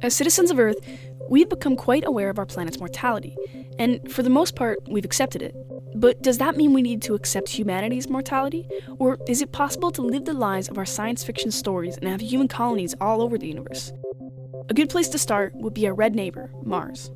As citizens of Earth, we've become quite aware of our planet's mortality, and for the most part, we've accepted it. But does that mean we need to accept humanity's mortality? Or is it possible to live the lives of our science fiction stories and have human colonies all over the universe? A good place to start would be our red neighbor, Mars.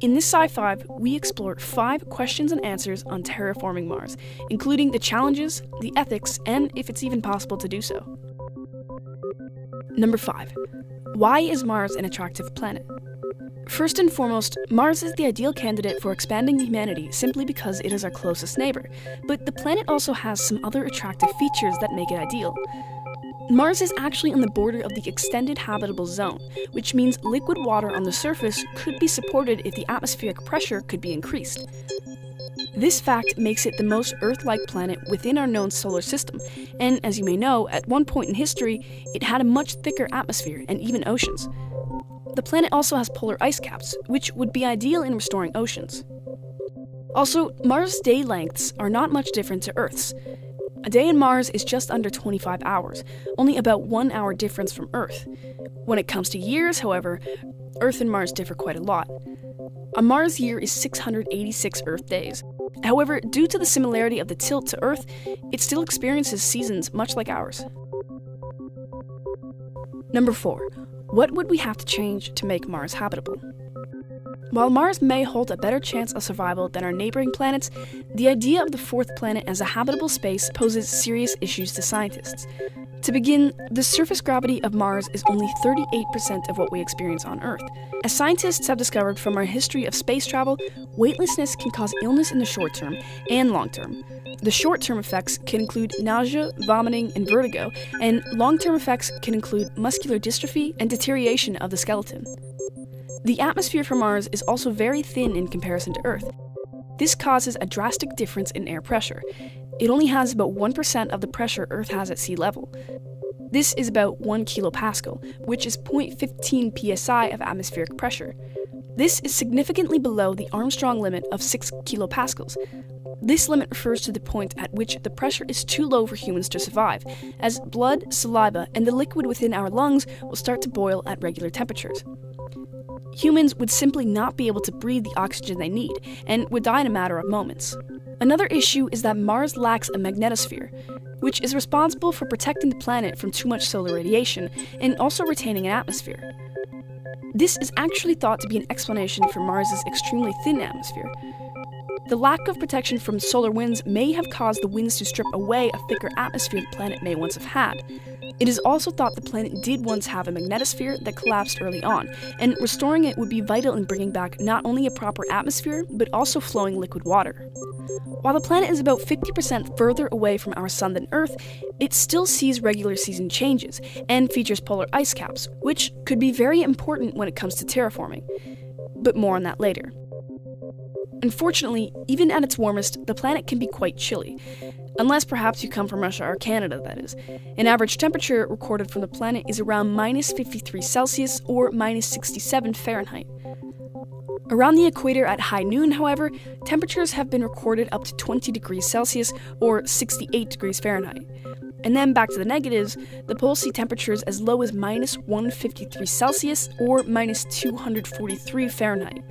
In this Sci 5, we explore five questions and answers on terraforming Mars, including the challenges, the ethics, and if it's even possible to do so. Number 5. Why is Mars an attractive planet? First and foremost, Mars is the ideal candidate for expanding humanity simply because it is our closest neighbor, but the planet also has some other attractive features that make it ideal. Mars is actually on the border of the extended habitable zone, which means liquid water on the surface could be supported if the atmospheric pressure could be increased. This fact makes it the most Earth like planet within our known solar system, and as you may know, at one point in history, it had a much thicker atmosphere and even oceans. The planet also has polar ice caps, which would be ideal in restoring oceans. Also, Mars' day lengths are not much different to Earth's. A day in Mars is just under 25 hours, only about one hour difference from Earth. When it comes to years, however, Earth and Mars differ quite a lot. A Mars year is 686 Earth days, However, due to the similarity of the tilt to Earth, it still experiences seasons much like ours. Number 4. What would we have to change to make Mars habitable? While Mars may hold a better chance of survival than our neighboring planets, the idea of the fourth planet as a habitable space poses serious issues to scientists. To begin, the surface gravity of Mars is only 38% of what we experience on Earth. As scientists have discovered from our history of space travel, weightlessness can cause illness in the short term and long term. The short term effects can include nausea, vomiting, and vertigo, and long term effects can include muscular dystrophy and deterioration of the skeleton. The atmosphere for Mars is also very thin in comparison to Earth. This causes a drastic difference in air pressure, it only has about 1% of the pressure Earth has at sea level. This is about 1 kilopascal, which is 0.15 psi of atmospheric pressure. This is significantly below the Armstrong limit of 6 kilopascals. This limit refers to the point at which the pressure is too low for humans to survive, as blood, saliva, and the liquid within our lungs will start to boil at regular temperatures. Humans would simply not be able to breathe the oxygen they need and would die in a matter of moments. Another issue is that Mars lacks a magnetosphere, which is responsible for protecting the planet from too much solar radiation and also retaining an atmosphere. This is actually thought to be an explanation for Mars's extremely thin atmosphere. The lack of protection from solar winds may have caused the winds to strip away a thicker atmosphere the planet may once have had, it is also thought the planet did once have a magnetosphere that collapsed early on, and restoring it would be vital in bringing back not only a proper atmosphere, but also flowing liquid water. While the planet is about 50% further away from our sun than Earth, it still sees regular season changes and features polar ice caps, which could be very important when it comes to terraforming. But more on that later. Unfortunately, even at its warmest, the planet can be quite chilly, unless perhaps you come from Russia or Canada, that is. An average temperature recorded from the planet is around minus 53 Celsius or minus 67 Fahrenheit. Around the equator at high noon, however, temperatures have been recorded up to 20 degrees Celsius or 68 degrees Fahrenheit. And then back to the negatives, the poles see temperatures as low as minus 153 Celsius or minus 243 Fahrenheit.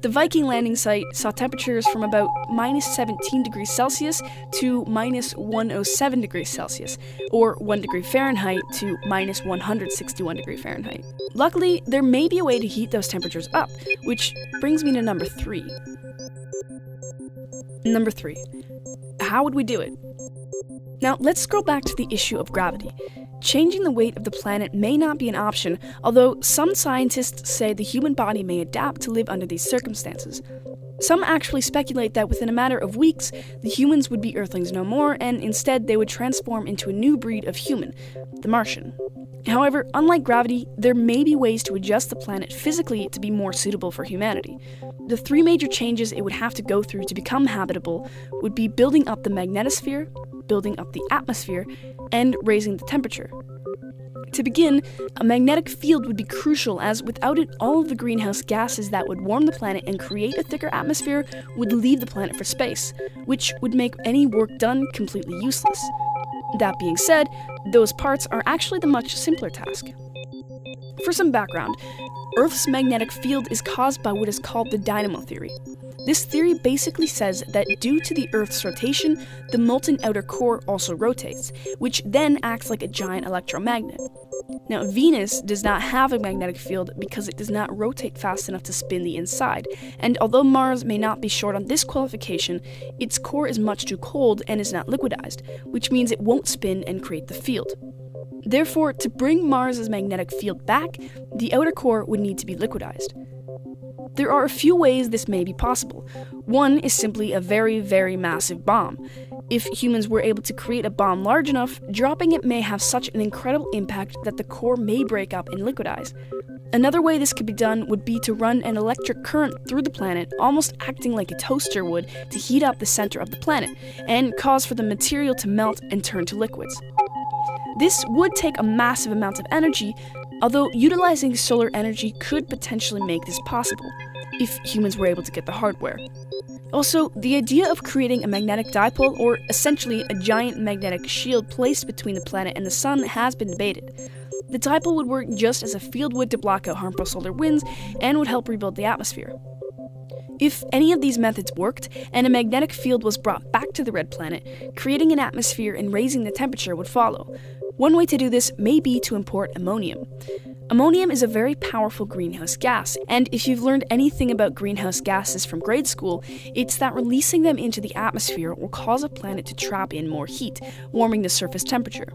The Viking landing site saw temperatures from about minus 17 degrees Celsius to minus 107 degrees Celsius, or 1 degree Fahrenheit to minus 161 degree Fahrenheit. Luckily, there may be a way to heat those temperatures up, which brings me to number 3. Number 3. How would we do it? Now, let's scroll back to the issue of gravity. Changing the weight of the planet may not be an option, although some scientists say the human body may adapt to live under these circumstances. Some actually speculate that within a matter of weeks, the humans would be Earthlings no more, and instead they would transform into a new breed of human, the Martian. However, unlike gravity, there may be ways to adjust the planet physically to be more suitable for humanity. The three major changes it would have to go through to become habitable would be building up the magnetosphere, building up the atmosphere, and raising the temperature. To begin, a magnetic field would be crucial as without it, all of the greenhouse gases that would warm the planet and create a thicker atmosphere would leave the planet for space, which would make any work done completely useless. That being said, those parts are actually the much simpler task. For some background, Earth's magnetic field is caused by what is called the dynamo theory. This theory basically says that due to the Earth's rotation, the molten outer core also rotates, which then acts like a giant electromagnet. Now, Venus does not have a magnetic field because it does not rotate fast enough to spin the inside, and although Mars may not be short on this qualification, its core is much too cold and is not liquidized, which means it won't spin and create the field. Therefore, to bring Mars's magnetic field back, the outer core would need to be liquidized. There are a few ways this may be possible. One is simply a very, very massive bomb. If humans were able to create a bomb large enough, dropping it may have such an incredible impact that the core may break up and liquidize. Another way this could be done would be to run an electric current through the planet, almost acting like a toaster would to heat up the center of the planet, and cause for the material to melt and turn to liquids. This would take a massive amount of energy, although utilizing solar energy could potentially make this possible, if humans were able to get the hardware. Also, the idea of creating a magnetic dipole, or essentially a giant magnetic shield placed between the planet and the sun, has been debated. The dipole would work just as a field would to block out harmful solar winds and would help rebuild the atmosphere. If any of these methods worked, and a magnetic field was brought back to the red planet, creating an atmosphere and raising the temperature would follow. One way to do this may be to import ammonium. Ammonium is a very powerful greenhouse gas, and if you've learned anything about greenhouse gases from grade school, it's that releasing them into the atmosphere will cause a planet to trap in more heat, warming the surface temperature.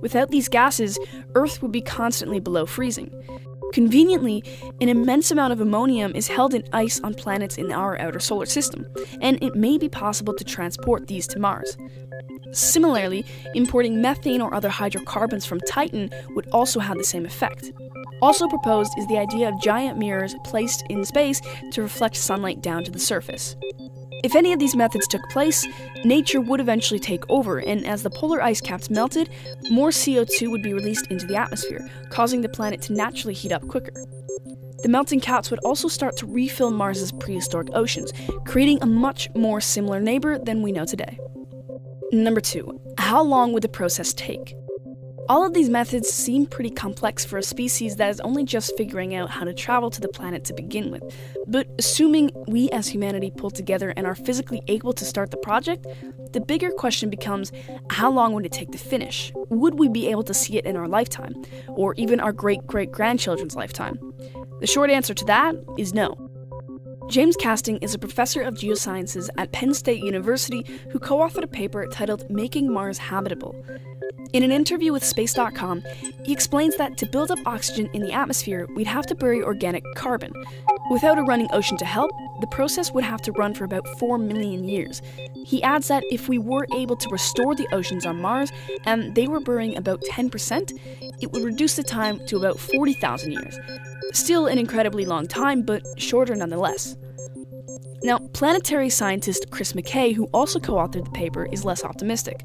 Without these gases, Earth would be constantly below freezing. Conveniently, an immense amount of ammonium is held in ice on planets in our outer solar system, and it may be possible to transport these to Mars. Similarly, importing methane or other hydrocarbons from Titan would also have the same effect. Also proposed is the idea of giant mirrors placed in space to reflect sunlight down to the surface. If any of these methods took place, nature would eventually take over, and as the polar ice caps melted, more CO2 would be released into the atmosphere, causing the planet to naturally heat up quicker. The melting caps would also start to refill Mars's prehistoric oceans, creating a much more similar neighbor than we know today. Number 2. How long would the process take? All of these methods seem pretty complex for a species that is only just figuring out how to travel to the planet to begin with. But assuming we as humanity pull together and are physically able to start the project, the bigger question becomes how long would it take to finish? Would we be able to see it in our lifetime, or even our great great grandchildren's lifetime? The short answer to that is no. James Kasting is a professor of geosciences at Penn State University who co authored a paper titled Making Mars Habitable. In an interview with Space.com, he explains that to build up oxygen in the atmosphere, we'd have to bury organic carbon. Without a running ocean to help, the process would have to run for about 4 million years. He adds that if we were able to restore the oceans on Mars and they were burying about 10%, it would reduce the time to about 40,000 years. Still an incredibly long time, but shorter nonetheless. Now, planetary scientist Chris McKay, who also co authored the paper, is less optimistic.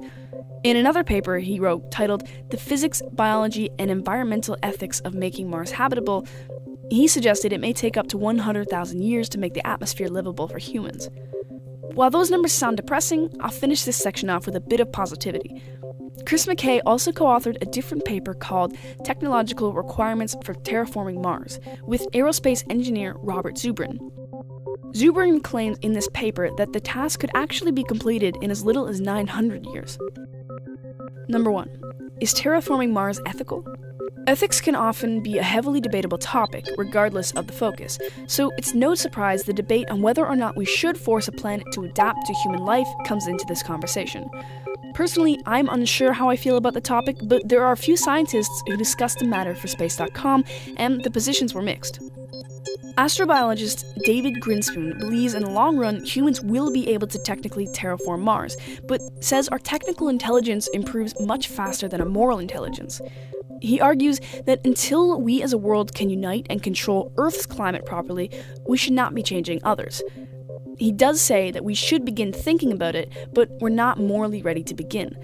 In another paper he wrote titled The Physics, Biology, and Environmental Ethics of Making Mars Habitable, he suggested it may take up to 100,000 years to make the atmosphere livable for humans. While those numbers sound depressing, I'll finish this section off with a bit of positivity. Chris McKay also co authored a different paper called Technological Requirements for Terraforming Mars with aerospace engineer Robert Zubrin. Zubrin claims in this paper that the task could actually be completed in as little as 900 years. Number 1. Is terraforming Mars ethical? Ethics can often be a heavily debatable topic, regardless of the focus, so it's no surprise the debate on whether or not we should force a planet to adapt to human life comes into this conversation. Personally, I'm unsure how I feel about the topic, but there are a few scientists who discussed the matter for Space.com, and the positions were mixed. Astrobiologist David Grinspoon believes in the long run humans will be able to technically terraform Mars, but says our technical intelligence improves much faster than our moral intelligence. He argues that until we as a world can unite and control Earth's climate properly, we should not be changing others. He does say that we should begin thinking about it, but we're not morally ready to begin.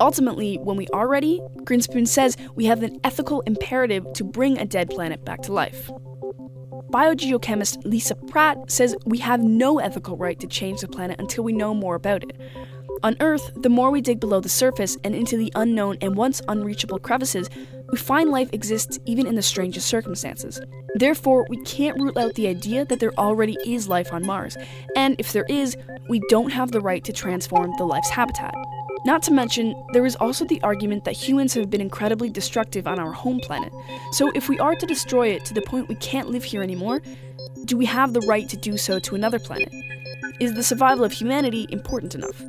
Ultimately, when we are ready, Grinspoon says we have an ethical imperative to bring a dead planet back to life. Biogeochemist Lisa Pratt says we have no ethical right to change the planet until we know more about it. On Earth, the more we dig below the surface and into the unknown and once unreachable crevices, we find life exists even in the strangest circumstances. Therefore, we can't rule out the idea that there already is life on Mars, and if there is, we don't have the right to transform the life's habitat. Not to mention, there is also the argument that humans have been incredibly destructive on our home planet. So, if we are to destroy it to the point we can't live here anymore, do we have the right to do so to another planet? Is the survival of humanity important enough?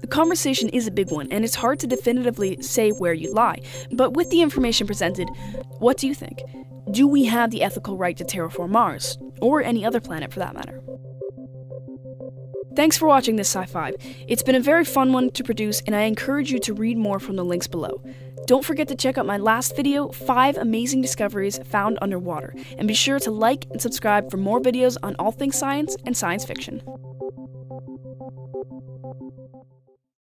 The conversation is a big one, and it's hard to definitively say where you lie. But with the information presented, what do you think? Do we have the ethical right to terraform Mars, or any other planet for that matter? Thanks for watching this Sci Fi. It's been a very fun one to produce, and I encourage you to read more from the links below. Don't forget to check out my last video, 5 Amazing Discoveries Found Underwater, and be sure to like and subscribe for more videos on all things science and science fiction.